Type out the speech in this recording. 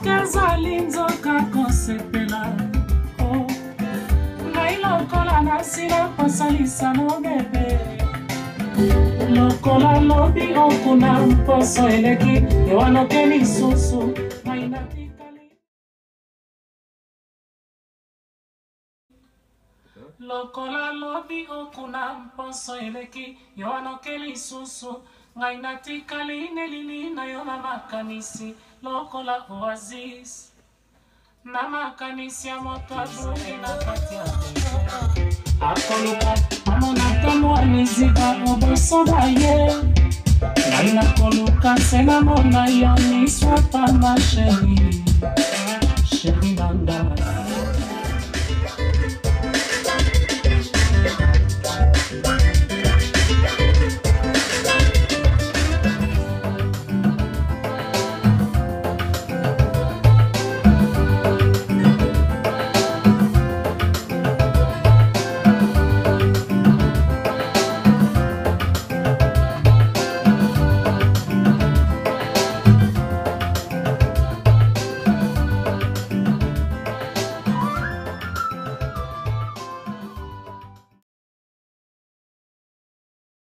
soki ezali nzoka kosepela oh, ngai lokola nasila kosalisa lobebe lokola lobi okuna mposo eleki ewanokeli lisusu ngai natika lokola lobi okuna mposo eleki yo anoke lisusu ngai natikali nelili na yo na makanisi lokola oasis na makanisi ya moto abruke na kati ya akoluka amonakamwa miziba obosoba ye ngai nakoluka se namona yo miswapa masheni